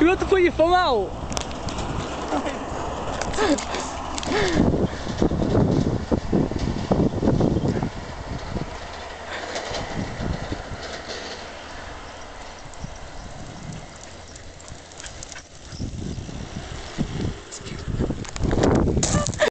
You want to je your?